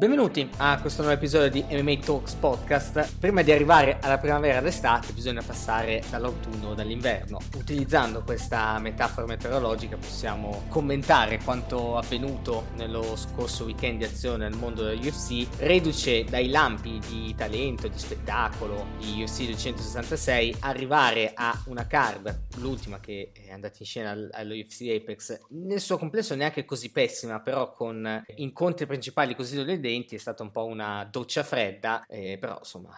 Benvenuti a questo nuovo episodio di MMA Talks Podcast. Prima di arrivare alla primavera ed estate bisogna passare dall'autunno o dall'inverno. Utilizzando questa metafora meteorologica possiamo commentare quanto avvenuto nello scorso weekend di azione nel mondo della UFC, reduce dai lampi di talento, di spettacolo di UFC 266, arrivare a una card, l'ultima che è andata in scena allo UFC Apex, nel suo complesso neanche così pessima, però con incontri principali così dolenti precedenti è stata un po' una doccia fredda, eh, però insomma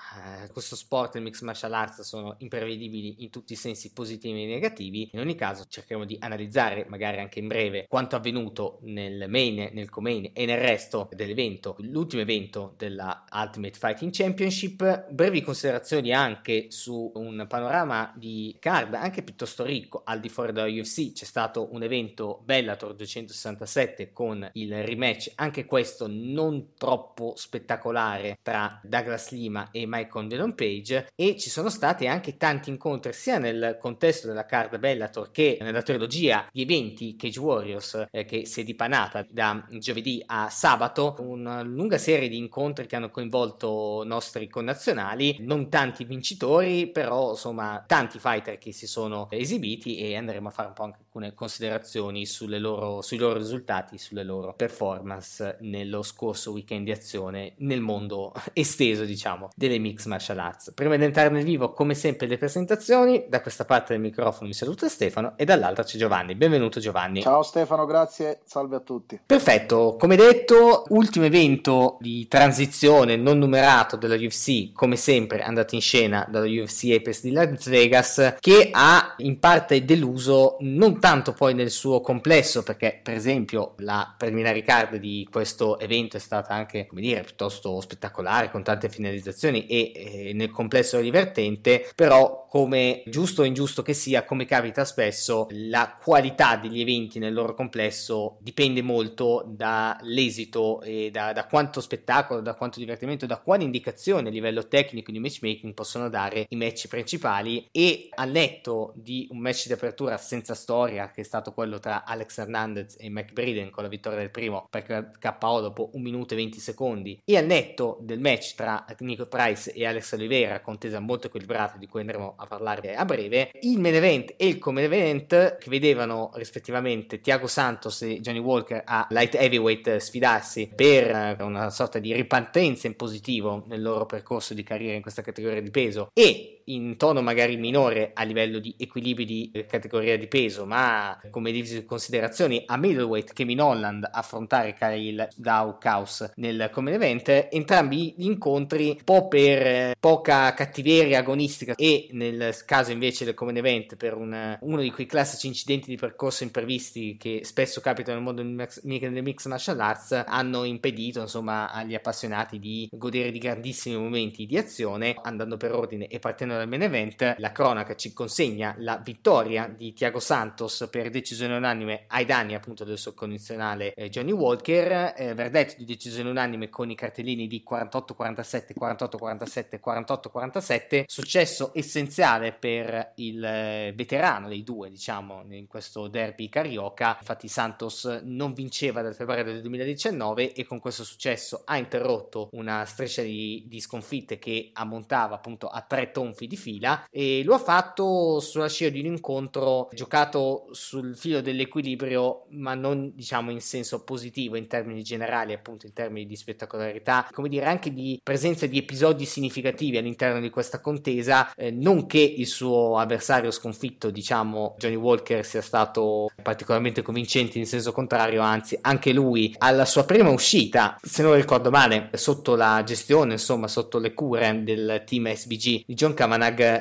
eh, questo sport e il mixed martial arts sono imprevedibili in tutti i sensi positivi e negativi. In ogni caso cercheremo di analizzare magari anche in breve quanto avvenuto nel main, nel co-main e nel resto dell'evento, l'ultimo evento della Ultimate Fighting Championship. Brevi considerazioni anche su un panorama di card anche piuttosto ricco al di fuori della UFC. C'è stato un evento Bellator 267 con il rematch, anche questo non troppo spettacolare tra Douglas Lima e Michael Delon Page e ci sono stati anche tanti incontri sia nel contesto della card Bellator che nella trilogia di eventi Cage Warriors eh, che si è dipanata da giovedì a sabato. Una lunga serie di incontri che hanno coinvolto nostri connazionali non tanti vincitori però insomma tanti fighter che si sono esibiti e andremo a fare un po' anche alcune considerazioni loro, sui loro risultati sulle loro performance nello scorso weekend weekend di azione nel mondo esteso, diciamo, delle mix martial arts. Prima di entrare nel vivo, come sempre, le presentazioni. Da questa parte del microfono mi saluta Stefano e dall'altra c'è Giovanni. Benvenuto Giovanni. Ciao Stefano, grazie. Salve a tutti. Perfetto, come detto, ultimo evento di transizione non numerato della UFC, come sempre andato in scena dalla UFC Apex di Las Vegas, che ha in parte deluso non tanto poi nel suo complesso, perché per esempio la preliminary card di questo evento è stata anche, come dire, piuttosto spettacolare, con tante finalizzazioni e eh, nel complesso divertente, però come giusto o ingiusto che sia, come capita spesso, la qualità degli eventi nel loro complesso dipende molto dall'esito e da, da quanto spettacolo, da quanto divertimento, da quale indicazione a livello tecnico di matchmaking possono dare i match principali. E al netto di un match di apertura senza storia che è stato quello tra Alex Hernandez e Mike Briden con la vittoria del primo per KO dopo un minuto e 20 secondi e al netto del match tra Nico Price e Alex Oliveira contesa molto equilibrata di cui andremo a parlare a breve il main event e il come event che vedevano rispettivamente Thiago Santos e Johnny Walker a light heavyweight sfidarsi per una sorta di ripartenza in positivo nel loro percorso di carriera in questa categoria di peso e in tono magari minore a livello di equilibri di categoria di peso ma come considerazioni a middleweight Kevin Holland affrontare Kyle Daukaus nel common event, entrambi gli incontri un po' per eh, poca cattiveria agonistica e nel caso invece del common event per un, uno di quei classici incidenti di percorso imprevisti che spesso capitano nel mondo del mix, del mix martial arts hanno impedito insomma agli appassionati di godere di grandissimi momenti di azione andando per ordine e partendo dal main event la cronaca ci consegna la vittoria di Thiago Santos per decisione unanime ai danni appunto del suo condizionale eh, Johnny Walker eh, verdetto di decisione unanime con i cartellini di 48-47, 48-47, 48-47, successo essenziale per il eh, veterano dei due, diciamo, in questo derby carioca. Infatti Santos non vinceva dal febbraio del 2019 e con questo successo ha interrotto una striscia di, di sconfitte che ammontava appunto a tre tonfi di fila e lo ha fatto sulla scia di un incontro giocato sul filo dell'equilibrio ma non diciamo in senso positivo in termini generali appunto in termini di spettacolarità, come dire anche di presenza di episodi significativi all'interno di questa contesa, eh, non che il suo avversario sconfitto, diciamo Johnny Walker, sia stato particolarmente convincente in senso contrario, anzi anche lui alla sua prima uscita, se non ricordo male, sotto la gestione, insomma sotto le cure del team SBG di John Kavanagh,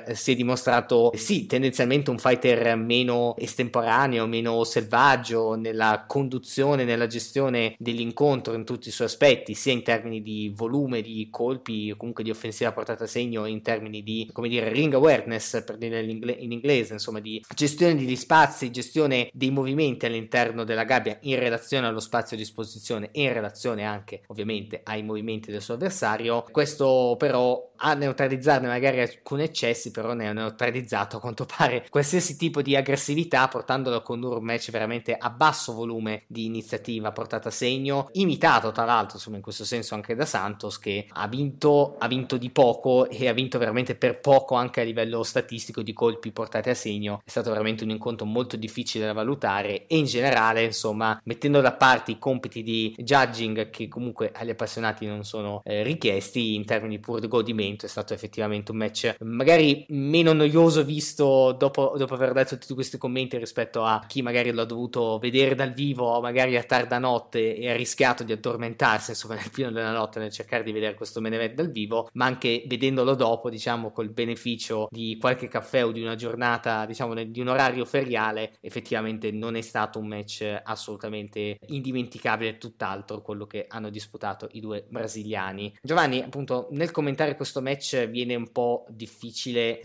eh, si è dimostrato sì tendenzialmente un fighter meno estemporaneo, meno selvaggio nella conduzione, nella gestione dell'incontro in tutti i suoi aspetti, sia in termini di volume di colpi comunque di offensiva portata a segno, in termini di, come dire, ring awareness, per dire in inglese, insomma, di gestione degli spazi, gestione dei movimenti all'interno della gabbia in relazione allo spazio a disposizione e in relazione anche, ovviamente, ai movimenti del suo avversario. Questo però a neutralizzarne magari alcuni eccessi, però ne ha neutralizzato a quanto pare qualsiasi tipo di aggressività, portandolo a condurre un match veramente a basso volume di iniziativa portata a segno, imitato tra l'altro, insomma, in questo senso anche da Santos, che ha vinto, ha vinto di poco e ha vinto veramente per poco anche a livello statistico di colpi portati a segno. È stato veramente un incontro molto difficile da valutare e in generale, insomma, mettendo da parte i compiti di judging che comunque agli appassionati non sono eh, richiesti in termini pur di godimento, è stato effettivamente un match magari meno noioso visto dopo, dopo aver detto tutti questi commenti rispetto a chi magari l'ha dovuto vedere dal vivo magari a tarda notte e ha rischiato di addormentarsi insomma nel pieno della notte nel cercare di vedere questo main event dal vivo ma anche vedendolo dopo diciamo col beneficio di qualche caffè o di una giornata diciamo di un orario feriale effettivamente non è stato un match assolutamente indimenticabile tutt'altro quello che hanno disputato i due brasiliani. Giovanni appunto nel commentare questo match viene un po' difficile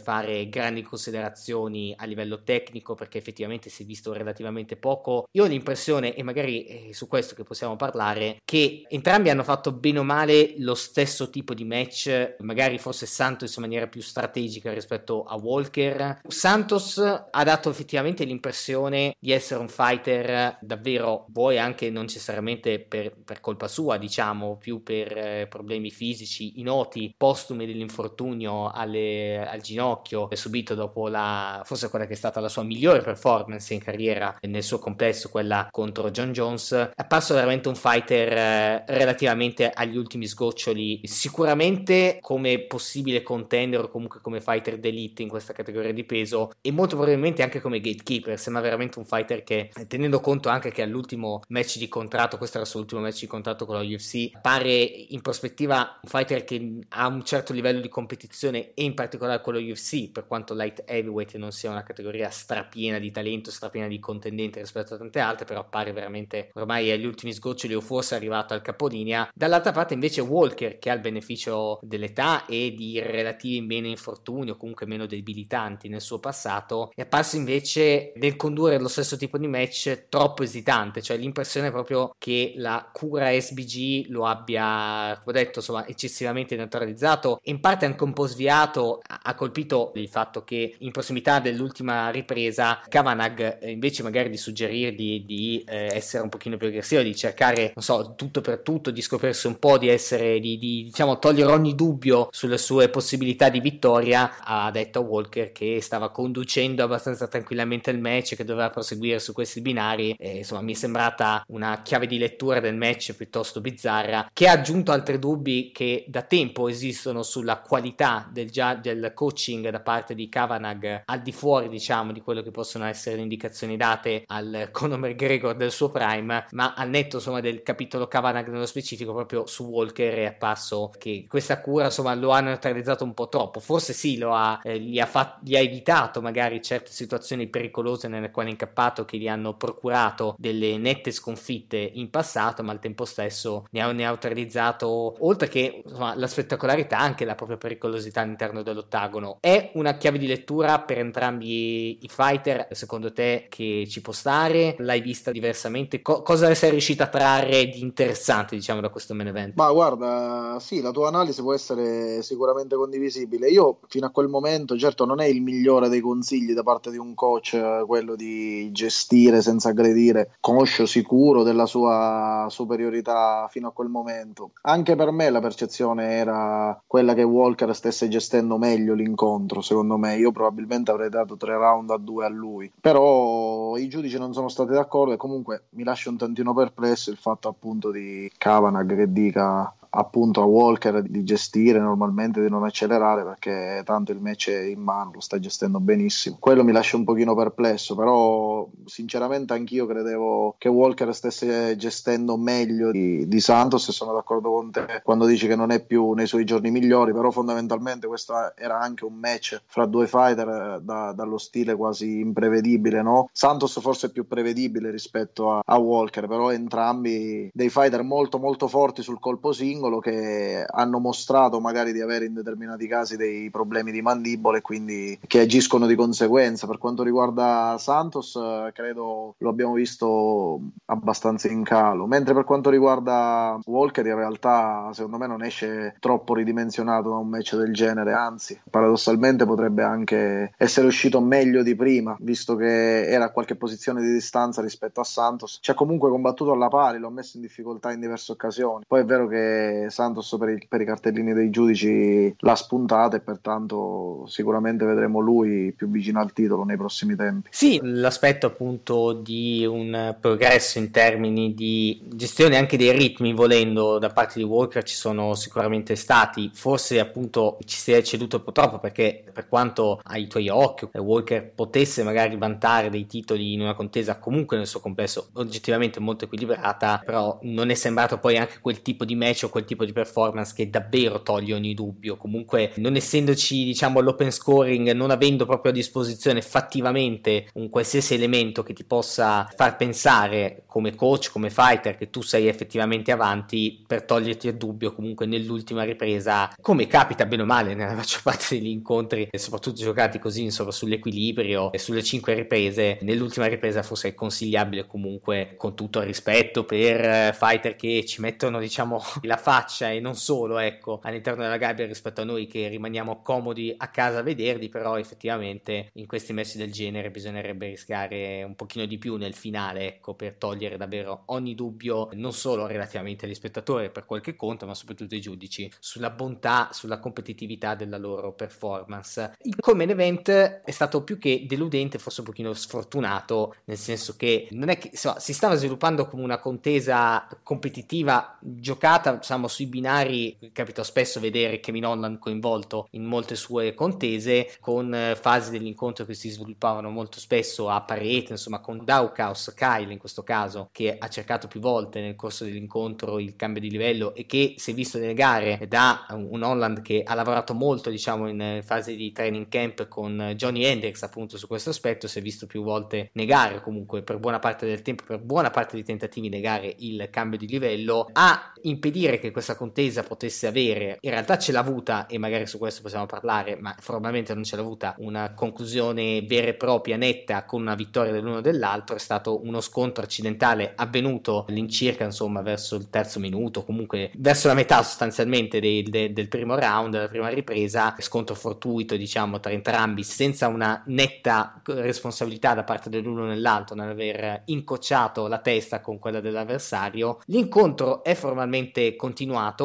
fare grandi considerazioni a livello tecnico perché effettivamente si è visto relativamente poco. Io ho l'impressione e magari è su questo che possiamo parlare che entrambi hanno fatto bene o male lo stesso tipo di match magari forse Santos in maniera più strategica rispetto a Walker. Santos ha dato effettivamente l'impressione di essere un fighter davvero vuoi anche non necessariamente per, per colpa sua diciamo più per eh, problemi fisici i noti postumi dell'infortunio alle, al ginocchio subito dopo la forse quella che è stata la sua migliore performance in carriera nel suo complesso quella contro John Jones è apparso veramente un fighter eh, relativamente agli ultimi sgoccioli sicuramente come possibile contender o comunque come fighter d'elite in questa categoria di peso e molto probabilmente anche come gatekeeper sembra veramente un fighter che tenendo conto anche che all'ultimo match di contratto questo era il suo ultimo match di contratto con la UFC pare in prospettiva un fighter che ha un certo livello di competizione e in particolare con lo UFC per quanto light heavyweight non sia una categoria strapiena di talento strapiena di contendenti rispetto a tante altre però pare veramente ormai agli ultimi sgoccioli o forse arrivato al capolinea. Dall'altra parte invece Walker che ha il beneficio dell'età e di relativi meno infortuni o comunque meno debilitanti nel suo passato è apparso invece nel condurre lo stesso tipo di match troppo esitante cioè l'impressione proprio che la cura SBG lo abbia come ho detto insomma eccessivamente neutralizzato e in parte anche un po' sviato ha colpito il fatto che in prossimità dell'ultima ripresa Kavanagh eh, invece magari di suggerirgli di eh, essere un pochino più aggressivo di cercare non so tutto per tutto di scoprirsi un po' di essere di, di diciamo togliere ogni dubbio sulle sue possibilità di vittoria ha detto a Walker che stava conducendo abbastanza tranquillamente il match che doveva proseguire su questi binari e insomma mi è sembrata una chiave di lettura del match piuttosto bizzarra che ha aggiunto altri dubbi che da tempo esistono sulla qualità del, del coaching da parte di Kavanagh al di fuori diciamo di quello che possono essere le indicazioni date al Conor McGregor del suo prime ma al netto insomma del capitolo Kavanagh nello specifico proprio su Walker è apparso che questa cura insomma lo ha neutralizzato un po' troppo. Forse sì lo ha, eh, gli, ha fat- gli ha evitato magari certe situazioni pericolose nelle quali è incappato che gli hanno procurato delle nette sconfitte in passato ma al tempo stesso ne ha neutralizzato oltre che insomma, la spettacolarità anche la propria pericolosità all'interno dell'ottagono. È una chiave di lettura per entrambi i fighter secondo te che ci può stare? L'hai vista diversamente? Co- cosa sei riuscito a trarre di interessante diciamo da questo main event? Ma guarda sì la tua analisi può essere sicuramente condivisibile. Io fino a quel momento certo non è il migliore dei consigli da parte di un coach quello di gestire senza aggredire conscio sicuro della sua superiorità fino a quel momento. Anche per me la percezione era quella che Walker stesse gestendo meglio l'incontro secondo me. Io probabilmente avrei dato tre round a due a lui. Però i giudici non sono stati d'accordo e comunque mi lascia un tantino perplesso il fatto appunto di Kavanagh che dica appunto a Walker di gestire normalmente, di non accelerare perché tanto il match è in mano, lo sta gestendo benissimo. Quello mi lascia un pochino perplesso, però sinceramente anch'io credevo che Walker stesse gestendo meglio di, di Santos e sono d'accordo con te quando dici che non è più nei suoi giorni migliori, però fondamentalmente questo era anche un match fra due fighter eh, da, dallo stile quasi imprevedibile, no? Santos forse è più prevedibile rispetto a, a Walker, però entrambi dei fighter molto molto forti sul colpo singolo singolo che hanno mostrato magari di avere in determinati casi dei problemi di mandibole e quindi che agiscono di conseguenza. Per quanto riguarda Santos, credo lo abbiamo visto abbastanza in calo, mentre per quanto riguarda Walker in realtà secondo me non esce troppo ridimensionato da un match del genere, anzi paradossalmente potrebbe anche essere uscito meglio di prima, visto che era a qualche posizione di distanza rispetto a Santos. Ci ha comunque combattuto alla pari, l'ho messo in difficoltà in diverse occasioni. Poi è vero che Santos per i, per i cartellini dei giudici l'ha spuntata e pertanto sicuramente vedremo lui più vicino al titolo nei prossimi tempi. Sì, l'aspetto appunto di un progresso in termini di gestione anche dei ritmi, volendo da parte di Walker ci sono sicuramente stati, forse appunto ci si è ceduto purtroppo perché per quanto ai tuoi occhi Walker potesse magari vantare dei titoli in una contesa comunque nel suo complesso oggettivamente molto equilibrata, però non è sembrato poi anche quel tipo di match o quel tipo di performance che davvero toglie ogni dubbio. Comunque, non essendoci, diciamo, l'open scoring, non avendo proprio a disposizione fattivamente un qualsiasi elemento che ti possa far pensare come coach, come fighter, che tu sei effettivamente avanti per toglierti il dubbio comunque nell'ultima ripresa, come capita bene o male nella maggior parte degli incontri, soprattutto giocati così insomma sull'equilibrio e sulle cinque riprese, nell'ultima ripresa forse è consigliabile comunque con tutto il rispetto per eh, fighter che ci mettono diciamo la faccia e non solo ecco all'interno della gabbia rispetto a noi che rimaniamo comodi a casa a vederli però effettivamente in questi messi del genere bisognerebbe rischiare un pochino di più nel finale ecco per togliere davvero ogni dubbio non solo relativamente agli spettatori per qualche conto ma soprattutto ai giudici sulla bontà sulla competitività della loro performance. Il come event è stato più che deludente forse un pochino sfortunato nel senso che non è che insomma, si stava sviluppando come una contesa competitiva giocata diciamo, sui binari capita spesso vedere Kevin Holland coinvolto in molte sue contese con eh, fasi dell'incontro che si sviluppavano molto spesso a parete insomma con Daukaus Kyle in questo caso che ha cercato più volte nel corso dell'incontro il cambio di livello e che si è visto nelle gare da un Holland che ha lavorato molto diciamo in fase di training camp con Johnny Hendricks appunto su questo aspetto si è visto più volte negare comunque per buona parte del tempo per buona parte dei tentativi negare il cambio di livello, a impedire che questa contesa potesse avere, in realtà ce l'ha avuta e magari su questo possiamo parlare, ma formalmente non ce l'ha avuta, una conclusione vera e propria, netta, con una vittoria dell'uno dell'altro, è stato uno scontro accidentale avvenuto all'incirca, insomma, verso il terzo minuto, comunque verso la metà sostanzialmente del, del, del primo round, della prima ripresa, scontro fortuito, diciamo, tra entrambi, senza una netta responsabilità da parte dell'uno e dell'altro nell'aver incocciato la testa con quella dell'avversario. L'incontro è formalmente continuato,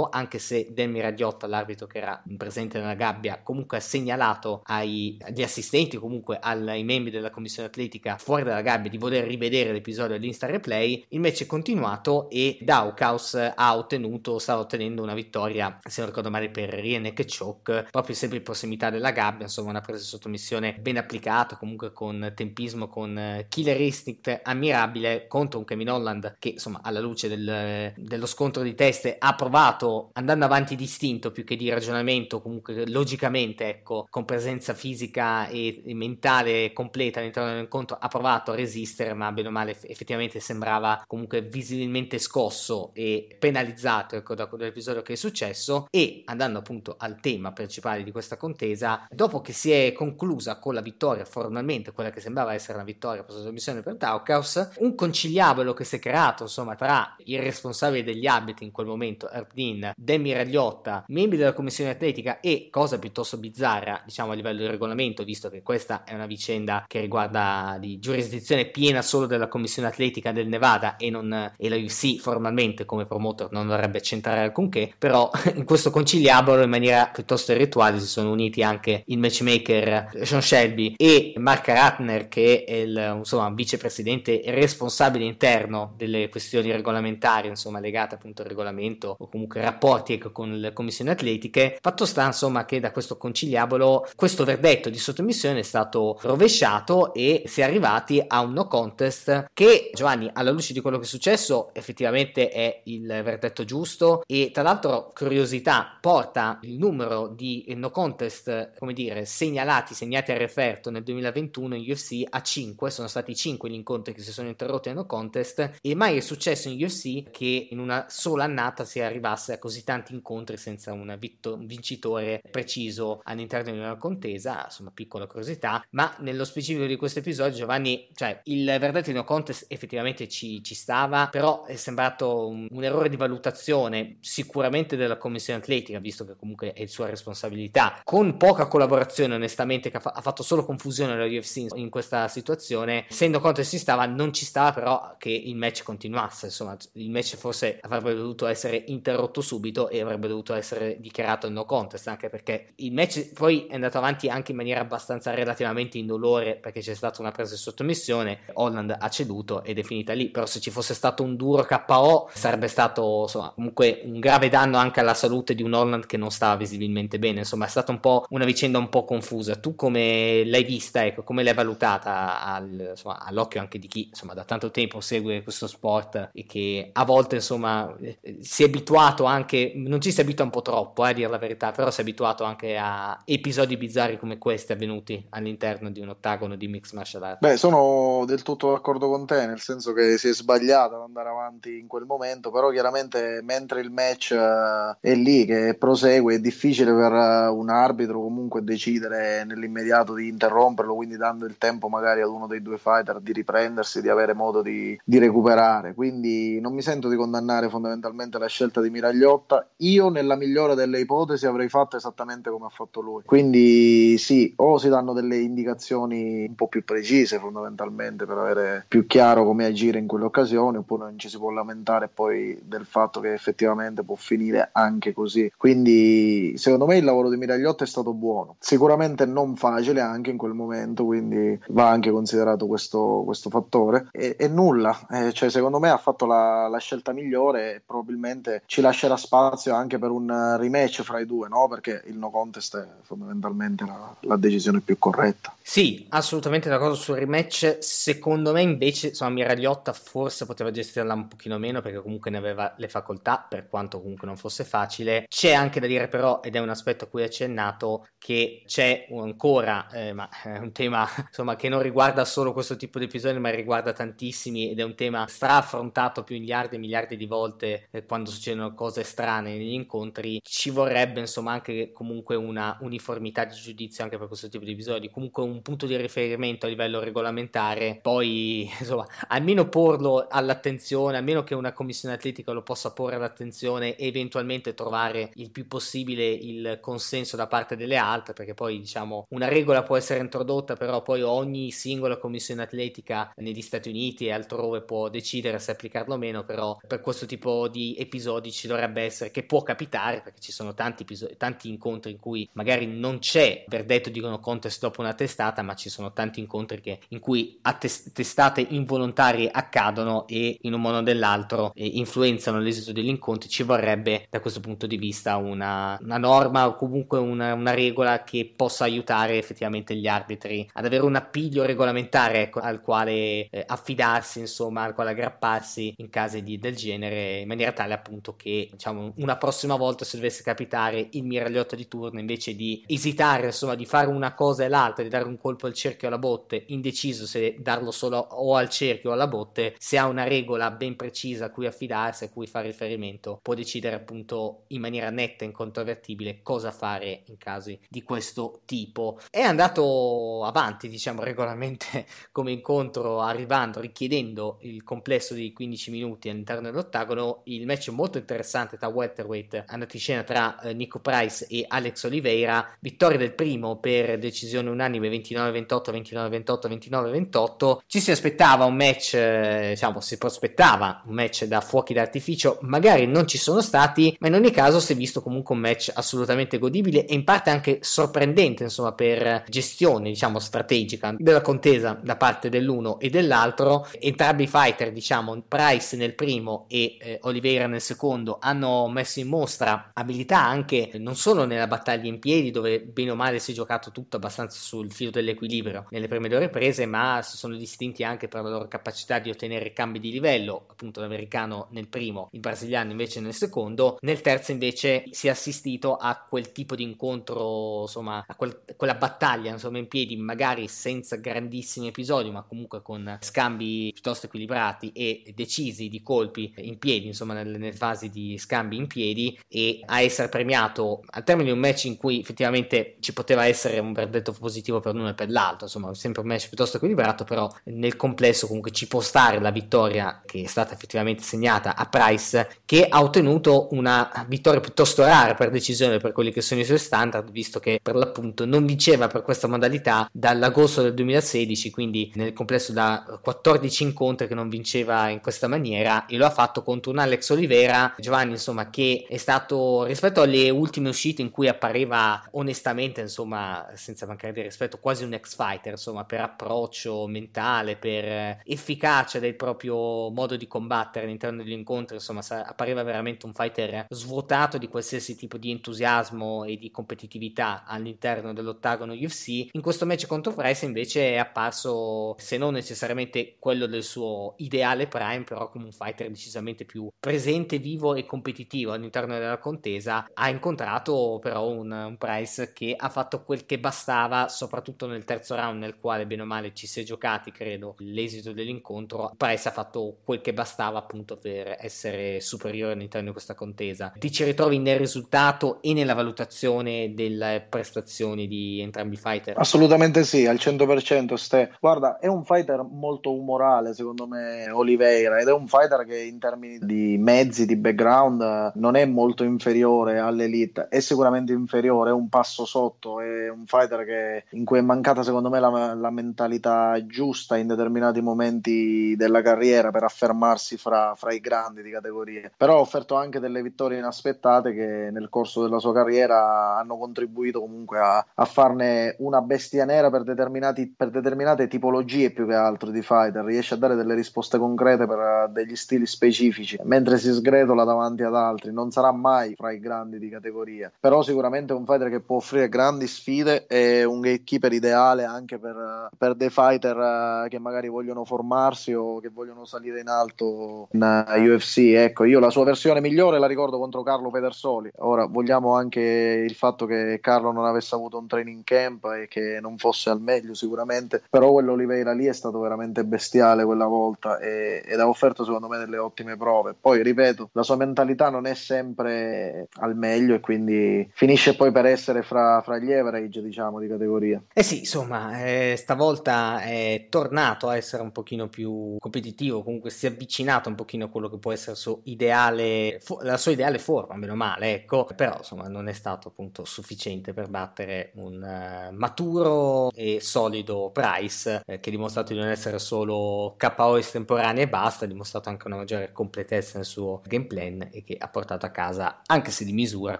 anche se Delmi Radiotta, l'arbitro che era presente nella gabbia, comunque ha segnalato ai, agli assistenti, comunque ai membri della commissione atletica fuori dalla gabbia di voler rivedere l'episodio dell'Insta Replay. Il match è continuato e Daukaus ha ottenuto, sta ottenendo una vittoria, se non ricordo male, per Rienek Chok, proprio sempre in prossimità della gabbia, insomma una presa sottomissione ben applicata, comunque con tempismo, con killer instinct ammirabile contro un Kevin Holland che insomma alla luce del, dello scontro di teste ha provato andando avanti distinto più che di ragionamento comunque logicamente ecco con presenza fisica e, e mentale completa all'interno dell'incontro ha provato a resistere ma bene o male effettivamente sembrava comunque visibilmente scosso e penalizzato ecco da quell'episodio che è successo. E andando appunto al tema principale di questa contesa dopo che si è conclusa con la vittoria formalmente quella che sembrava essere una vittoria per trasmissione per Taukaus un conciliabolo che si è creato insomma tra il responsabile degli abiti in quel momento Dean, Demi Ragliotta membri della commissione atletica e cosa piuttosto bizzarra diciamo a livello di regolamento visto che questa è una vicenda che riguarda di giurisdizione piena solo della commissione atletica del Nevada e, non, e la UFC formalmente come promoter non dovrebbe centrare alcunché però in questo conciliabolo in maniera piuttosto rituale si sono uniti anche il matchmaker Sean Shelby e Mark Ratner che è il insomma vicepresidente responsabile interno delle questioni regolamentari, insomma, legate appunto al regolamento o comunque rapporti ecco, con le commissioni atletiche. Fatto sta, insomma, che da questo conciliabolo questo verdetto di sottomissione è stato rovesciato e si è arrivati a un no contest che, Giovanni, alla luce di quello che è successo, effettivamente è il verdetto giusto e tra l'altro, curiosità, porta il numero di no contest, come dire, segnalati, segnati a referto nel 2021 in UFC a 5, sono stati 5 gli incontri che si sono interrotti nel no contest e mai è successo in UFC che in una sola l'annata si arrivasse a così tanti incontri senza un, vitto- vincitore preciso all'interno di una contesa, insomma piccola curiosità, ma nello specifico di questo episodio Giovanni, cioè il verdetto di no contest effettivamente ci, ci stava, però è sembrato un, un, errore di valutazione sicuramente della commissione atletica, visto che comunque è sua responsabilità, con poca collaborazione onestamente che ha, fa- ha fatto solo confusione alla UFC in questa situazione, essendo contest ci stava, non ci stava però che il match continuasse, insomma il match forse avrebbe dovuto essere interrotto subito e avrebbe dovuto essere dichiarato no contest, anche perché il match poi è andato avanti anche in maniera abbastanza relativamente indolore perché c'è stata una presa di sottomissione, Holland ha ceduto ed è finita lì, però se ci fosse stato un duro KO sarebbe stato insomma comunque un grave danno anche alla salute di un Holland che non stava visibilmente bene, insomma è stata un po' una vicenda un po' confusa, tu come l'hai vista, ecco, come l'hai valutata al, insomma, all'occhio anche di chi insomma da tanto tempo segue questo sport e che a volte insomma eh, si è abituato anche, non ci si abitua un po' troppo eh, a dire la verità, però si è abituato anche a episodi bizzarri come questi avvenuti all'interno di un ottagono di mixed martial arts. Beh, sono del tutto d'accordo con te, nel senso che si è sbagliato ad andare avanti in quel momento, però chiaramente mentre il match uh, è lì che prosegue è difficile per uh, un arbitro comunque decidere nell'immediato di interromperlo, quindi dando il tempo magari ad uno dei due fighter di riprendersi, di avere modo di, di recuperare. Quindi non mi sento di condannare fondamentalmente la scelta di Miragliotta. Io nella migliore delle ipotesi avrei fatto esattamente come ha fatto lui. Quindi sì, o si danno delle indicazioni un po' più precise fondamentalmente per avere più chiaro come agire in quell'occasione, oppure non ci si può lamentare poi del fatto che effettivamente può finire anche così. Quindi secondo me il lavoro di Miragliotta è stato buono, sicuramente non facile anche in quel momento, quindi va anche considerato questo, questo fattore. E, e nulla, eh, cioè secondo me ha fatto la, la scelta migliore probabilmente ci lascerà spazio anche per un rematch fra i due, no? Perché il no contest è fondamentalmente la, la decisione più corretta. Sì, assolutamente d'accordo sul rematch. Secondo me invece, insomma, Miragliotta forse poteva gestirla un pochino meno perché comunque ne aveva le facoltà, per quanto comunque non fosse facile. C'è anche da dire però, ed è un aspetto a cui hai accennato, che c'è ancora, eh, ma è un tema insomma che non riguarda solo questo tipo di episodi, ma riguarda tantissimi ed è un tema straaffrontato più miliardi e miliardi di volte eh, quando succedono cose strane negli incontri. Ci vorrebbe insomma anche comunque una uniformità di giudizio anche per questo tipo di episodi, comunque un punto di riferimento a livello regolamentare, poi insomma almeno porlo all'attenzione, almeno che una commissione atletica lo possa porre all'attenzione e eventualmente trovare il più possibile il consenso da parte delle altre, perché poi diciamo una regola può essere introdotta, però poi ogni singola commissione atletica negli Stati Uniti e altrove può decidere se applicarlo o meno, però per questo tipo di episodi ci dovrebbe essere, che può capitare, perché ci sono tanti, episodi, tanti incontri in cui magari non c'è verdetto dicono contest dopo una testata, ma ci sono tanti incontri che, in cui attest- testate involontarie accadono e in un modo o nell'altro eh, influenzano l'esito degli incontri, ci vorrebbe da questo punto di vista una, una norma o comunque una, una, regola che possa aiutare effettivamente gli arbitri ad avere un appiglio regolamentare ecco, al quale eh, affidarsi, insomma, al quale aggrapparsi in casi di, del genere, in maniera tale appunto che diciamo una prossima volta se dovesse capitare il miragliotto di turno invece di esitare, insomma, di fare una cosa e l'altra, di dare un colpo al cerchio o alla botte, indeciso se darlo solo o al cerchio o alla botte, se ha una regola ben precisa a cui affidarsi, a cui fare riferimento, può decidere appunto in maniera netta e incontrovertibile cosa fare in casi di questo tipo. È andato avanti, diciamo, regolarmente come incontro, arrivando, richiedendo il complesso di 15 minuti all'interno dell'ottagono. Il match molto interessante tra welterweight andato in scena tra eh, Nico Price e Alex Oliveira. Vittoria del primo per decisione unanime 29-28, 29-28, 29-28. Ci si aspettava un match, eh, diciamo, si prospettava un match da fuochi d'artificio. Magari non ci sono stati, ma in ogni caso si è visto comunque un match assolutamente godibile e in parte anche sorprendente, insomma, per gestione, diciamo, strategica della contesa da parte dell'uno e dell'altro. Entrambi i fighter, diciamo, Price nel primo e eh, Oliveira nel secondo, hanno messo in mostra abilità anche non solo nella battaglia in piedi, dove bene o male si è giocato tutto abbastanza sul filo dell'equilibrio nelle prime due riprese, ma si sono distinti anche per la loro capacità di ottenere cambi di livello, appunto l'americano nel primo, il brasiliano invece nel secondo. Nel terzo invece si è assistito a quel tipo di incontro, insomma, a quel, quella battaglia insomma in piedi, magari senza grandissimi episodi, ma comunque con scambi piuttosto equilibrati e decisi di colpi in piedi, insomma nelle, nelle, fasi di scambi in piedi e a essere premiato al termine di un match in cui effettivamente ci poteva essere un verdetto positivo per l'uno e per l'altro, insomma sempre un match piuttosto equilibrato, però nel complesso comunque ci può stare la vittoria che è stata effettivamente segnata a Price che ha ottenuto una vittoria piuttosto rara per decisione per quelli che sono i suoi standard, visto che per l'appunto non vinceva per questa modalità dall'agosto del 2016, quindi nel complesso da 14 incontri che non vinceva in questa maniera e lo ha fatto contro un Alex Oliveira, Giovanni insomma che è stato rispetto alle ultime uscite in cui appariva onestamente insomma senza mancare di rispetto quasi un ex fighter insomma per approccio mentale, per efficacia del proprio modo di combattere all'interno degli incontri, insomma appariva veramente un fighter svuotato di qualsiasi tipo di entusiasmo e di competitività all'interno dell'ottagono UFC. In questo match contro Price invece è apparso, se non necessariamente quello del suo ideale prime, però come un fighter decisamente più presente, vivo e competitivo all'interno della contesa. Ha incontrato però un, un Price che ha fatto quel che bastava, soprattutto nel terzo round, nel quale bene o male ci si è giocati, credo, l'esito dell'incontro. Price ha fatto quel che bastava appunto per essere superiore all'interno di questa contesa. Ti ci ritrovi nel risultato e nella valutazione delle prestazioni di entrambi i fighter? Assolutamente sì, al 100% Ste. Guarda, è un fighter molto umorale secondo me Oliveira ed è un fighter che in termini di mezzi, di background non è molto inferiore all'elite, è sicuramente inferiore, è un passo sotto, è un fighter che, in cui è mancata secondo me la, la mentalità giusta in determinati momenti della carriera per affermarsi fra, fra i grandi di categoria, però ha offerto anche delle vittorie inaspettate che nel corso della sua carriera hanno contribuito comunque a, a farne una bestia nera per, per, determinate tipologie più che altro di fighter, riesce a dare delle risposte concrete per uh, degli stili specifici, mentre si sgretola davanti ad altri, non sarà mai fra i grandi di categoria, però sicuramente è un fighter che può offrire grandi sfide e un gatekeeper ideale anche per, per dei fighter uh, che magari vogliono formarsi o che vogliono salire in alto in UFC. Ecco, io la sua versione migliore la ricordo contro Carlo Pedersoli. Ora vogliamo anche il fatto che Carlo non avesse avuto un training camp e che non fosse al meglio sicuramente, però quello Oliveira lì è stato veramente bestiale quella volta e, ed ha offerto secondo me delle ottime prove. Poi ripeto, la sua mentalità non è sempre al meglio e quindi finisce poi per essere fra, fra gli average diciamo di categoria. Eh sì, insomma, eh, stavolta è tornato a essere un pochino più competitivo, comunque si è avvicinato un pochino a quello che può essere il suo ideale, la sua ideale forma, meno male, ecco, però insomma non è stato appunto sufficiente per battere un uh, maturo e solido Price eh, che ha dimostrato di non essere solo KO estemporanea e basta, ha dimostrato anche una maggiore completezza nel suo game plan e che ha portato a casa, anche se di misura,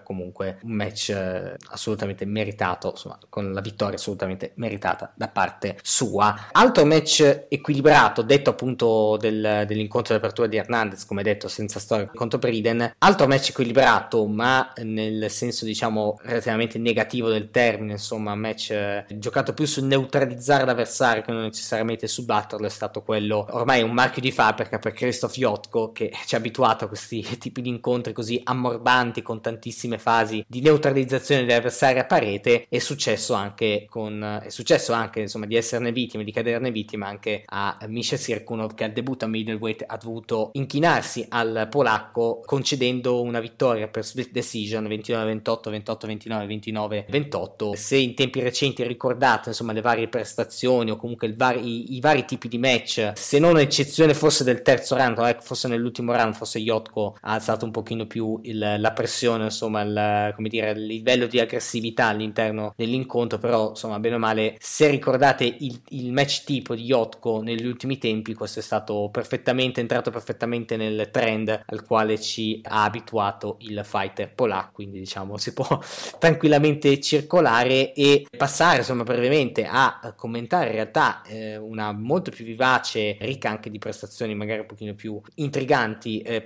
comunque un match eh, assolutamente meritato, insomma con la vittoria assolutamente meritata da parte sua. Altro match equilibrato, detto appunto del, dell'incontro d'apertura di Hernandez, come detto, senza storia contro Briden, altro match equilibrato, ma nel senso diciamo relativamente negativo del termine, insomma, match eh, giocato più sul neutralizzare l'avversario che non necessariamente su batterlo, è stato quello ormai un marchio di fabbrica per Christoph Jotko che ci ha abituato a questi tipi di incontri così ammorbanti con tantissime fasi di neutralizzazione degli avversari a parete. È successo anche con è successo anche insomma di esserne vittime, di caderne vittime anche a Misha Sirkunov che al debutto a middleweight ha dovuto inchinarsi al polacco concedendo una vittoria per split decision 29-28, 28-29, 29-28. Se in tempi recenti ricordate insomma le varie prestazioni o comunque vari, i, vari tipi di match, se non eccezione forse del terzo round, eh, forse nell'ultimo round forse Yotko ha alzato un pochino più il, la pressione, insomma il, come dire, il livello di aggressività all'interno dell'incontro, però insomma bene o male se ricordate il, il match tipo di Yotko negli ultimi tempi, questo è stato perfettamente entrato perfettamente nel trend al quale ci ha abituato il fighter polacco, quindi diciamo si può tranquillamente circolare e passare insomma brevemente a commentare in realtà eh, una molto più vivace, ricca anche di prestazioni magari un pochino più intriganti eh,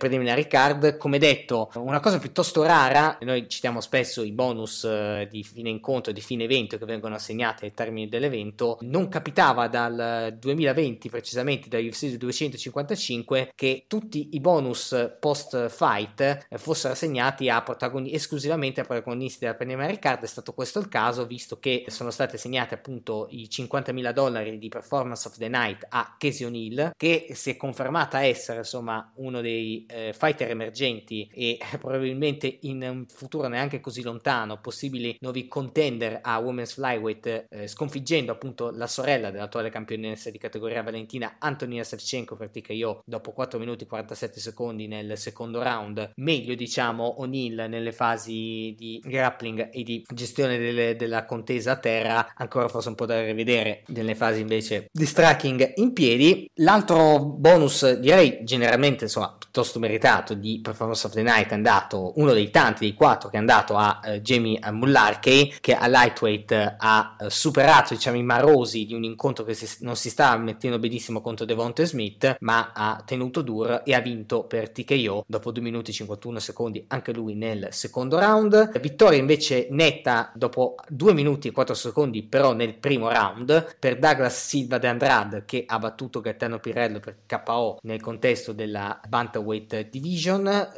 preliminary card, come detto una cosa piuttosto rara, noi citiamo spesso i bonus eh, di fine incontro di fine evento che vengono assegnate ai termini dell'evento, non capitava dal 2020 precisamente da UFC 255 che tutti i bonus post fight fossero assegnati a protagonisti esclusivamente a protagonisti della Premier Card, è stato questo il caso visto che sono state assegnate appunto i 50.000 dollari di performance of the night a Casey O'Neill che si è confermata essere insomma uno dei eh, fighter emergenti e probabilmente in un futuro neanche così lontano possibili nuovi contender a Women's Flyweight eh, sconfiggendo appunto la sorella dell'attuale campionessa di categoria Valentina Antonina Savchenko per TKO dopo 4 minuti e 47 secondi nel secondo round meglio diciamo O'Neill nelle fasi di grappling e di gestione delle, della contesa a terra ancora forse un po' da rivedere nelle fasi invece di striking in piedi. L'altro bonus direi generalmente insomma piuttosto meritato di Performance of the Night è andato uno dei tanti dei quattro che è andato a uh, Jamie Mullarkey che a lightweight ha uh, superato diciamo i marosi di un incontro che si, non si stava mettendo benissimo contro Devonte Smith ma ha tenuto duro e ha vinto per TKO dopo 2 minuti e 51 secondi anche lui nel secondo round. Vittoria invece netta dopo 2 minuti e 4 secondi però nel primo round per Douglas Silva de Andrade che ha battuto Gaetano Pirello per KO nel contesto della Bantamweight Division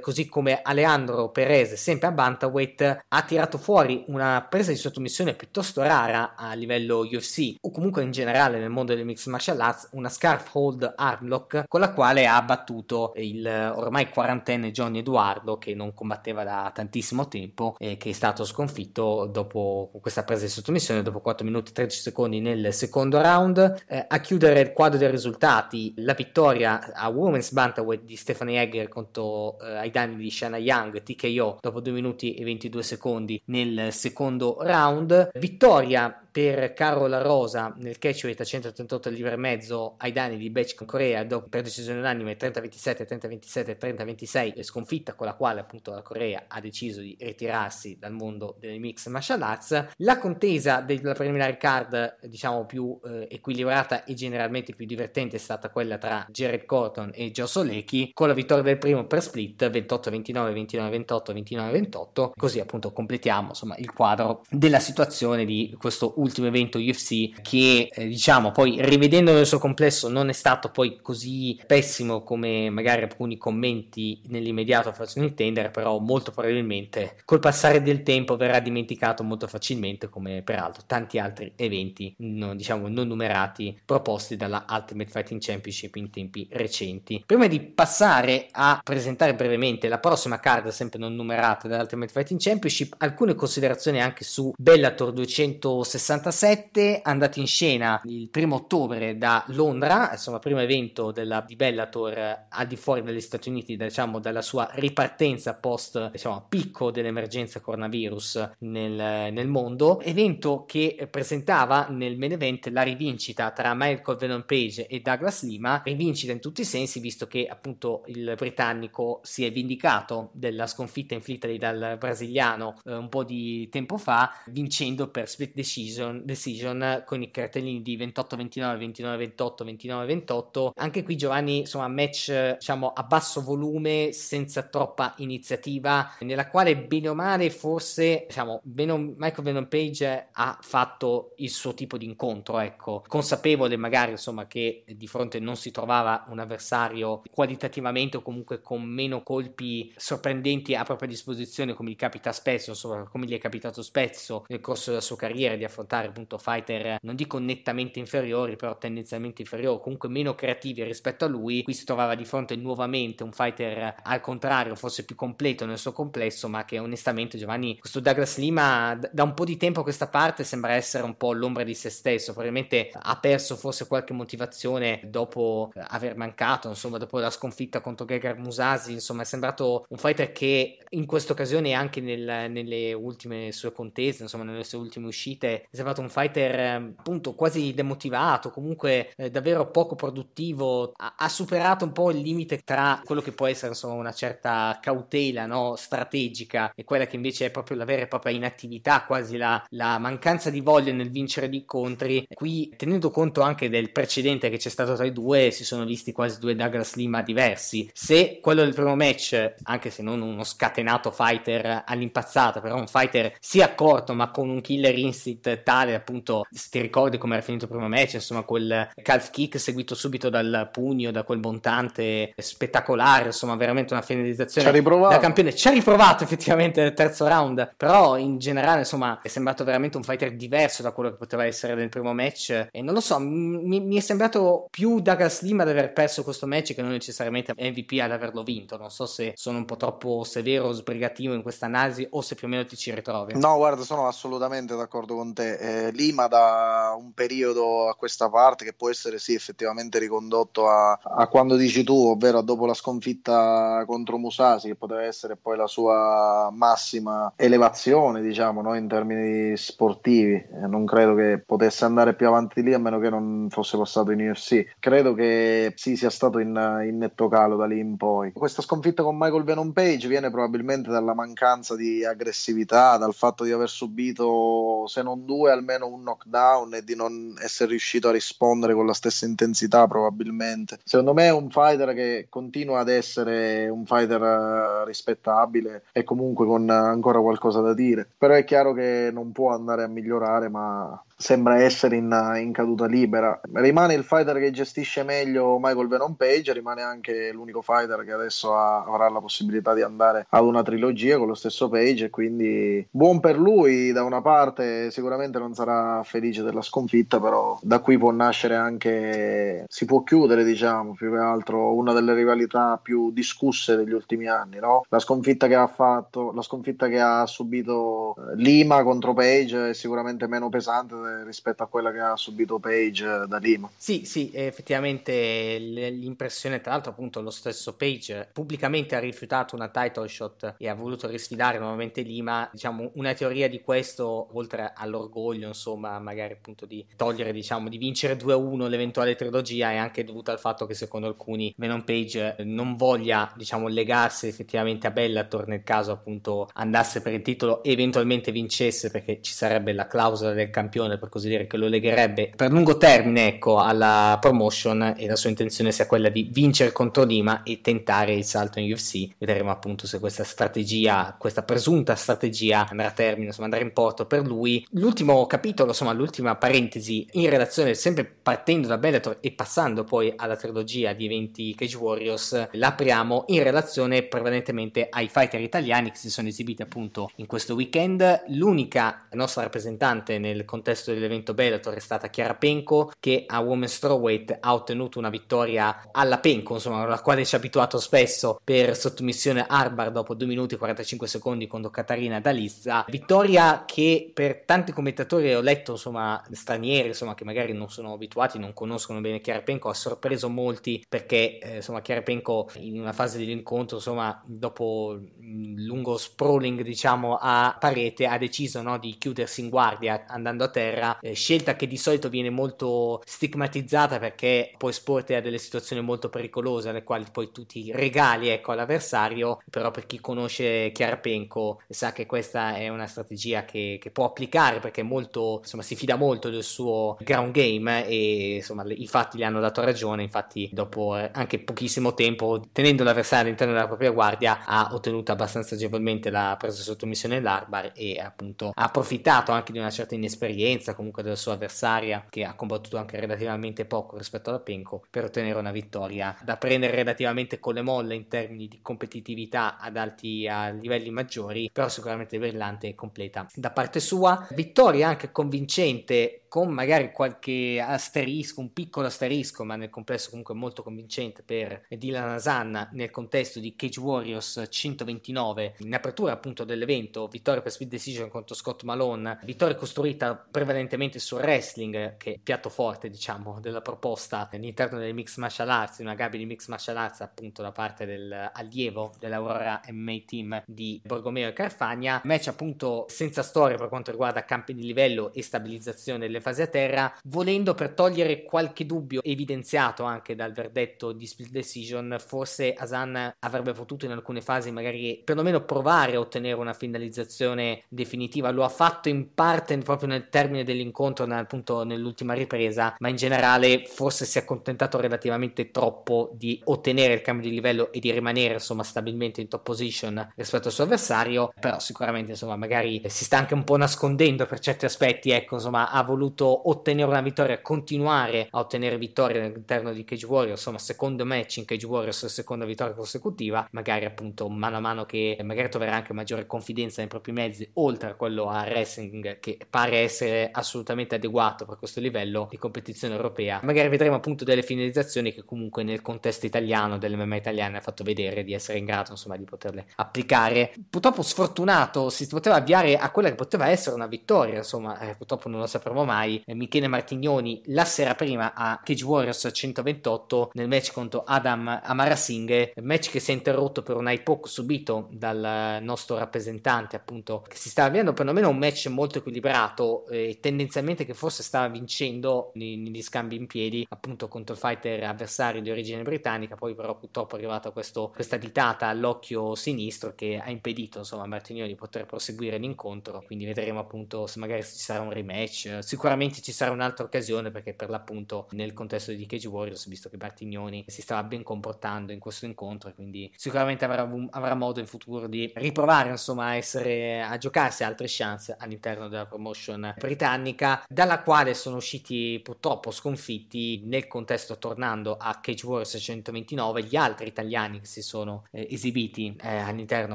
così come Alejandro Perez sempre a Bantamweight ha tirato fuori una presa di sottomissione piuttosto rara a livello UFC o comunque in generale nel mondo del mixed martial arts una scarf hold armlock con la quale ha battuto il ormai quarantenne Johnny Eduardo che non combatteva da tantissimo tempo e che è stato sconfitto dopo questa presa di sottomissione dopo 4 minuti e 13 secondi nel secondo round. Eh, a chiudere il quadro dei risultati la vittoria a Women's Bantamweight di Stephanie Egger contro eh, ai danni di Shana Young TKO dopo 2 minuti e 22 secondi nel secondo round. Vittoria per Caro La Rosa nel catchweight a 138 libbre e mezzo ai danni di Bech Corea dopo per decisione unanime 30-27, 30-27, 30-26 sconfitta con la quale appunto la Corea ha deciso di ritirarsi dal mondo delle mix martial arts. La contesa della preliminary card diciamo più eh, equilibrata e generalmente più divertente è stata quella tra Jared Corton e Joe Solecki con la vittoria del primo per split 28-29, 29-28, 29-28 così appunto completiamo insomma il quadro della situazione di questo ultimo ultimo evento UFC che eh, diciamo poi rivedendo nel suo complesso non è stato poi così pessimo come magari alcuni commenti nell'immediato facciano intendere però molto probabilmente col passare del tempo verrà dimenticato molto facilmente come peraltro tanti altri eventi non, diciamo non numerati proposti dalla Ultimate Fighting Championship in tempi recenti. Prima di passare a presentare brevemente la prossima card sempre non numerata dall'Ultimate Fighting Championship alcune considerazioni anche su Bellator 260 67, andati in scena il primo ottobre da Londra, insomma primo evento della, di Bellator al di fuori degli Stati Uniti, diciamo dalla sua ripartenza post diciamo, picco dell'emergenza coronavirus nel, nel, mondo, evento che presentava nel main event la rivincita tra Michael Venom Page e Douglas Lima, rivincita in tutti i sensi visto che appunto il britannico si è vindicato della sconfitta inflittagli dal brasiliano eh, un po' di tempo fa, vincendo per split decision decision, decision con i cartellini di 28-29, 29-28, 29-28. Anche qui Giovanni, insomma, match diciamo a basso volume, senza troppa iniziativa, nella quale bene o male forse diciamo Venom, Michael Venom Page ha fatto il suo tipo di incontro, ecco, consapevole magari insomma che di fronte non si trovava un avversario qualitativamente o comunque con meno colpi sorprendenti a propria disposizione come gli capita spesso, insomma, come gli è capitato spesso nel corso della sua carriera di affrontare affrontare appunto fighter non dico nettamente inferiori però tendenzialmente inferiori comunque meno creativi rispetto a lui qui si trovava di fronte nuovamente un fighter al contrario forse più completo nel suo complesso ma che onestamente Giovanni questo Douglas Lima da un po' di tempo a questa parte sembra essere un po' l'ombra di se stesso probabilmente ha perso forse qualche motivazione dopo aver mancato insomma dopo la sconfitta contro Gegard Musasi insomma è sembrato un fighter che in questa occasione anche nel, nelle ultime sue contese insomma nelle sue ultime uscite sembrato un fighter eh, appunto quasi demotivato, comunque eh, davvero poco produttivo, ha, ha, superato un po' il limite tra quello che può essere insomma una certa cautela no, strategica e quella che invece è proprio la vera e propria inattività, quasi la, la mancanza di voglia nel vincere gli incontri. Qui tenendo conto anche del precedente che c'è stato tra i due, si sono visti quasi due Douglas Lima diversi. Se quello del primo match, anche se non uno scatenato fighter all'impazzata, però un fighter sia accorto ma con un killer instinct tale appunto, se ti ricordi come era finito il primo match, insomma quel calf kick seguito subito dal pugno, da quel montante spettacolare, insomma veramente una finalizzazione da campione. Ci ha riprovato effettivamente nel terzo round, però in generale insomma è sembrato veramente un fighter diverso da quello che poteva essere nel primo match e non lo so, mi, mi è sembrato più Douglas Lima ad aver perso questo match che non necessariamente MVP ad averlo vinto, non so se sono un po' troppo severo o sbrigativo in questa analisi o se più o meno ti ci ritrovi. No, guarda, sono assolutamente d'accordo con te. Eh, Lima da un periodo a questa parte che può essere sì effettivamente ricondotto a, a quando dici tu, ovvero dopo la sconfitta contro Musasi, che poteva essere poi la sua massima elevazione, diciamo, no, in termini sportivi. Eh, non credo che potesse andare più avanti di lì a meno che non fosse passato in UFC. Credo che sì, sia stato in, in netto calo da lì in poi. Questa sconfitta con Michael Venom Page viene probabilmente dalla mancanza di aggressività, dal fatto di aver subito, se non due, almeno un knockdown e di non essere riuscito a rispondere con la stessa intensità probabilmente. Secondo me è un fighter che continua ad essere un fighter eh, rispettabile e comunque con ancora qualcosa da dire. Però è chiaro che non può andare a migliorare, ma sembra essere in, in, caduta libera. Rimane il fighter che gestisce meglio Michael Venom Page, rimane anche l'unico fighter che adesso ha, avrà la possibilità di andare ad una trilogia con lo stesso Page e quindi buon per lui da una parte, sicuramente non sarà felice della sconfitta, però da qui può nascere anche, si può chiudere diciamo più che altro una delle rivalità più discusse degli ultimi anni, no? La sconfitta che ha fatto, la sconfitta che ha subito eh, Lima contro Page è sicuramente meno pesante rispetto a quella che ha subito Page eh, da Lima. Sì, sì, effettivamente l'impressione, tra l'altro, appunto, lo stesso Page pubblicamente ha rifiutato una title shot e ha voluto risfidare nuovamente Lima. Diciamo, una teoria di questo, oltre all'orgoglio, insomma, magari appunto di togliere, diciamo, di vincere 2-1 l'eventuale trilogia, è anche dovuta al fatto che secondo alcuni Venom Page non voglia, diciamo, legarsi effettivamente a Bellator nel caso appunto andasse per il titolo e eventualmente vincesse perché ci sarebbe la clausola del campione per così dire, che lo legherebbe per lungo termine ecco, alla promotion e la sua intenzione sia quella di vincere contro Lima e tentare il salto in UFC. Vedremo appunto se questa strategia, questa presunta strategia andrà a termine, insomma andrà in porto per lui. L'ultimo capitolo, insomma l'ultima parentesi in relazione, sempre partendo da Bellator e passando poi alla trilogia di eventi Cage Warriors, l'apriamo in relazione prevalentemente ai fighter italiani che si sono esibiti appunto in questo weekend. L'unica nostra rappresentante nel contesto contesto dell'evento Bellator è stata Chiara Penco che a Women's Strawweight ha ottenuto una vittoria alla Penco, insomma, alla quale ci ha abituato spesso per sottomissione Arbar dopo 2 minuti e 45 secondi contro Katarina Dalizza. Vittoria che per tanti commentatori ho letto, insomma, stranieri, insomma, che magari non sono abituati, non conoscono bene Chiara Penco, ha sorpreso molti perché, eh, insomma, Chiara Penco in una fase dell'incontro, insomma, dopo un lungo sprawling, diciamo, a parete, ha deciso no, di chiudersi in guardia andando a terra terra, eh, scelta che di solito viene molto stigmatizzata perché può esporti a delle situazioni molto pericolose alle quali poi tu ti regali ecco, all'avversario, però per chi conosce Chiarapenko sa che questa è una strategia che, che può applicare perché molto, insomma, si fida molto del suo ground game e insomma i fatti gli hanno dato ragione, infatti dopo eh, anche pochissimo tempo tenendo l'avversario all'interno della propria guardia ha ottenuto abbastanza agevolmente la presa sotto missione dell'Arbar e appunto ha approfittato anche di una certa inesperienza forza comunque della sua avversaria che ha combattuto anche relativamente poco rispetto alla Penco per ottenere una vittoria da prendere relativamente con le molle in termini di competitività ad alti a livelli maggiori però sicuramente brillante e completa. Da parte sua vittoria anche convincente con magari qualche asterisco, un piccolo asterisco, ma nel complesso comunque molto convincente per Dylan Asanna nel contesto di Cage Warriors 129 in apertura appunto dell'evento, vittoria per split decision contro Scott Malone, vittoria costruita prevalentemente sul wrestling, che è piatto forte diciamo della proposta all'interno del mix martial arts, una gabbia di mix martial arts appunto da parte del allievo dell'Aurora MMA Team di Borgomeo e Carfagna, match appunto senza storia per quanto riguarda campi di livello e stabilizzazione delle fasi a terra, volendo per togliere qualche dubbio evidenziato anche dal verdetto di split decision, forse Asan avrebbe potuto in alcune fasi magari perlomeno provare a ottenere una finalizzazione definitiva, lo ha fatto in parte proprio nel termine dell'incontro appunto nell'ultima ripresa, ma in generale forse si è accontentato relativamente troppo di ottenere il cambio di livello e di rimanere insomma stabilmente in top position rispetto al suo avversario, però sicuramente insomma magari si sta anche un po' nascondendo per certi aspetti, ecco insomma ha voluto ottenere una vittoria, continuare a ottenere vittorie all'interno di Cage Warriors, insomma secondo match in Cage Warriors, seconda vittoria consecutiva, magari appunto mano a mano che magari troverà anche maggiore confidenza nei propri mezzi, oltre a quello a wrestling che pare essere assolutamente adeguato per questo livello di competizione europea, magari vedremo appunto delle finalizzazioni che comunque nel contesto italiano dell'MMA italiana ha fatto vedere di essere in grado insomma di poterle applicare. Purtroppo sfortunato si poteva avviare a quella che poteva essere una vittoria, insomma eh, purtroppo non lo sapremo mai. Eh, Michele Martignoni la sera prima a Cage Warriors 128 nel match contro Adam Amarasinghe, match che si è interrotto per un hypoc subito dal nostro rappresentante appunto che si stava avviando perlomeno un match molto equilibrato e eh, tendenzialmente che forse stava vincendo negli scambi in piedi appunto contro il fighter avversario di origine britannica. Poi però purtroppo è arrivata questa ditata all'occhio sinistro che ha impedito insomma a Martignoni di poter proseguire l'incontro. Quindi vedremo appunto se magari ci sarà un rematch. Sicuramente ci sarà un'altra occasione perché per l'appunto nel contesto di Cage Warriors visto che Martignoni si stava ben comportando in questo incontro quindi sicuramente avrà, avrà modo in futuro di riprovare insomma a essere a giocarsi altre chance all'interno della promotion britannica dalla quale sono usciti purtroppo sconfitti nel contesto tornando a Cage Warriors 129 gli altri italiani che si sono eh, esibiti eh, all'interno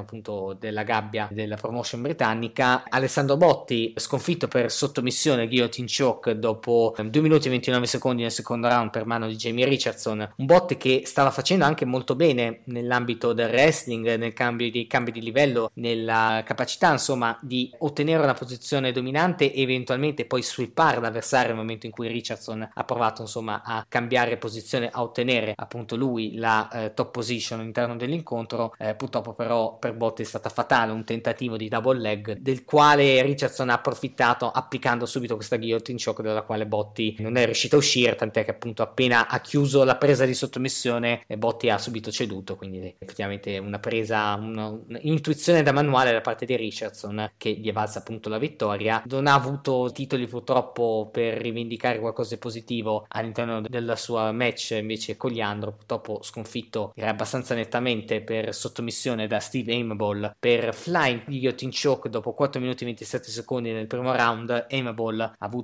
appunto della gabbia della promotion britannica. Alessandro Botti sconfitto per sottomissione guillotine choke dopo 2 minuti e 29 secondi nel secondo round per mano di Jamie Richardson. Un Botti che stava facendo anche molto bene nell'ambito del wrestling nel cambio di, cambi di livello nella capacità insomma di ottenere una posizione dominante e eventualmente poi sweepare l'avversario nel momento in cui Richardson ha provato insomma a cambiare posizione a ottenere appunto lui la eh, top position all'interno dell'incontro. Eh, purtroppo però per Botti è stata fatale un tentativo di double leg del quale Richardson ha approfittato applicando subito questa guillotine choke dalla quale Botti non è riuscito a uscire tant'è che appunto appena ha chiuso la presa di sottomissione Botti ha subito ceduto quindi effettivamente una presa un'intuizione da manuale da parte di Richardson che gli è valsa appunto la vittoria. Non ha avuto titoli purtroppo per rivendicare qualcosa di positivo all'interno della sua match invece Cogliandro purtroppo sconfitto direi abbastanza nettamente per sottomissione da Steve Aimable. Per flying guillotine choke dopo 4 minuti e 27 secondi nel primo round Aimable ha avuto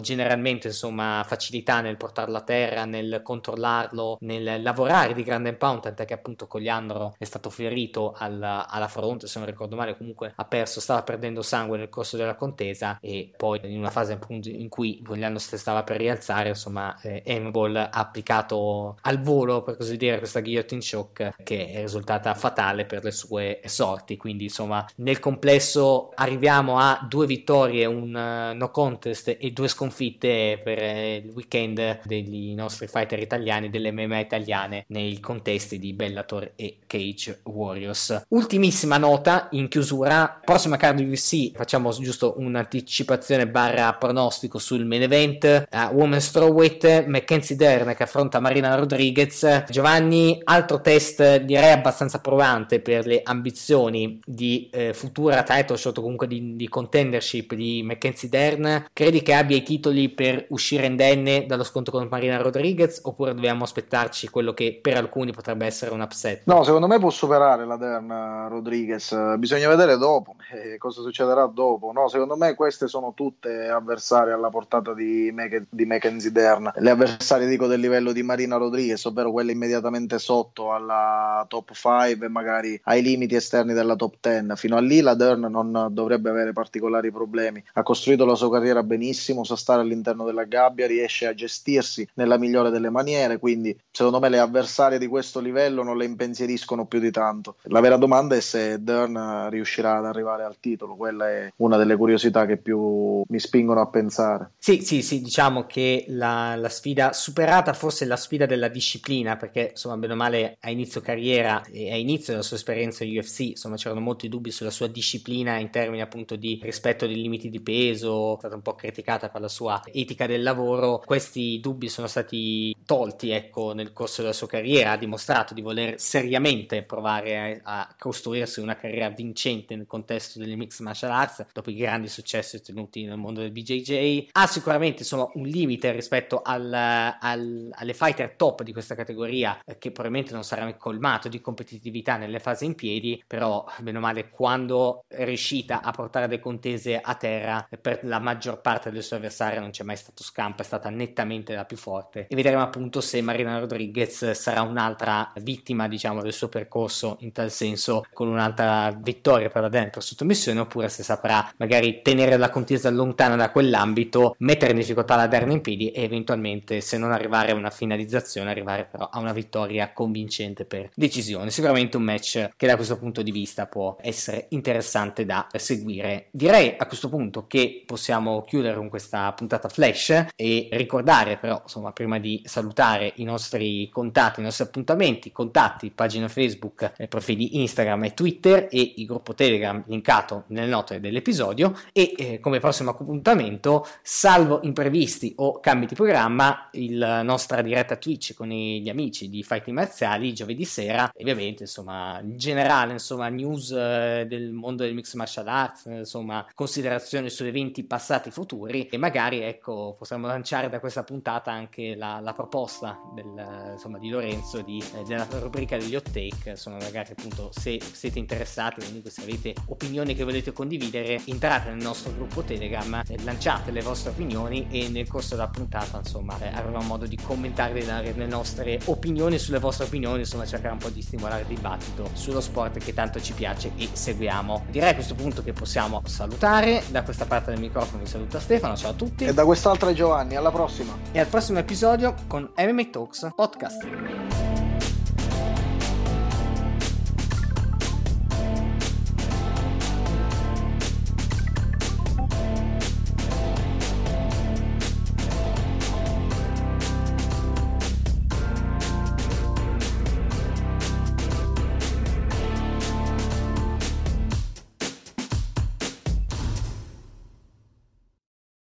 generalmente insomma facilità nel portarlo a terra nel controllarlo nel lavorare di grande pound tant'è che appunto Cogliandro è stato ferito alla, alla fronte se non ricordo male comunque ha perso stava perdendo sangue nel corso della contesa e poi in una fase appunto in cui Cogliandro stava per rialzare insomma eh, ha applicato al volo per così dire questa guillotine shock che è risultata fatale per le sue sorti. Quindi insomma nel complesso arriviamo a due vittorie un uh, no contest e due sconfitte per uh, il weekend degli nostri fighter italiani delle MMA italiane nei contesti di Bellator e Cage Warriors. Ultimissima nota in chiusura prossima card UFC facciamo giusto un'anticipazione barra pronostico sul main event. Uh, Women's Strawweight Mackenzie Dern che affronta Marina Rodriguez. Giovanni altro test direi abbastanza provante per le ambizioni di eh, futura title shot comunque di, di, contendership di Mackenzie Dern. Credi che abbia i titoli per uscire indenne dallo scontro con Marina Rodriguez oppure dobbiamo aspettarci quello che per alcuni potrebbe essere un upset no secondo me può superare la Dern Rodriguez bisogna vedere dopo eh, cosa succederà dopo? No, secondo me queste sono tutte avversarie alla portata di, Mac- di Mackenzie Dern. Le avversarie dico del livello di Marina Rodriguez, ovvero quelle immediatamente sotto alla top 5 e magari ai limiti esterni della top 10. Fino a lì la Dern non dovrebbe avere particolari problemi. Ha costruito la sua carriera benissimo, sa stare all'interno della gabbia, riesce a gestirsi nella migliore delle maniere, quindi secondo me le avversarie di questo livello non le impensieriscono più di tanto. La vera domanda è se Dern riuscirà ad arrivare al titolo, quella è una delle curiosità che più mi spingono a pensare. Sì, sì, sì, diciamo che la, la sfida superata forse la sfida della disciplina, perché insomma, bene o male a inizio carriera e a inizio della sua esperienza UFC, insomma, c'erano molti dubbi sulla sua disciplina in termini appunto di rispetto dei limiti di peso, è stata un po' criticata per la sua etica del lavoro. Questi dubbi sono stati tolti, ecco, nel corso della sua carriera, ha dimostrato di voler seriamente provare a, a costruirsi una carriera vincente nel contesto delle mixed martial arts, dopo i grandi successi ottenuti nel mondo del BJJ. Ha sicuramente insomma un limite rispetto al, al, alle fighter top di questa categoria, eh, che probabilmente non sarà colmato di competitività nelle fasi in piedi, però bene o male quando è riuscita a portare le contese a terra per la maggior parte delle sue avversarie non c'è mai stato scampo, è stata nettamente la più forte e vedremo appunto se Marina Rodriguez sarà un'altra vittima diciamo del suo percorso in tal senso con un'altra vittoria per la dentro sottomissione oppure se saprà magari tenere la contesa lontana da quell'ambito, mettere in difficoltà la Derna in piedi e eventualmente se non arrivare a una finalizzazione arrivare però a una vittoria convincente per decisione. Sicuramente un match che da questo punto di vista può essere interessante da seguire. Direi a questo punto che possiamo chiudere con questa puntata flash e ricordare però insomma prima di salutare i nostri contatti, i nostri appuntamenti, contatti, pagina Facebook, eh, profili Instagram e Twitter e il gruppo Telegram linkato nelle note dell'episodio e eh, come prossimo appuntamento, salvo imprevisti o cambi di programma, la nostra diretta Twitch con gli amici di Fighting Marziali giovedì sera e ovviamente insomma in generale insomma news eh, del mondo del mix martial arts, insomma considerazioni su eventi passati e futuri e magari ecco possiamo lanciare da questa puntata anche la, la proposta del, insomma, di Lorenzo di, eh, della rubrica degli hot take. Insomma magari appunto se siete interessati comunque se avete opinioni che volete condividere entrate nel nostro gruppo Telegram eh, lanciate le vostre opinioni e nel corso della puntata insomma eh, avremo modo di commentare le, le nostre opinioni sulle vostre opinioni insomma cercare un po' di stimolare il dibattito sullo sport che tanto ci piace e seguiamo. Direi a questo punto che possiamo salutare. Da questa parte del microfono vi saluta Stefano ciao a tutti. E da quest'altra Giovanni alla prossima. E al prossimo episodio con MMA Talks Podcast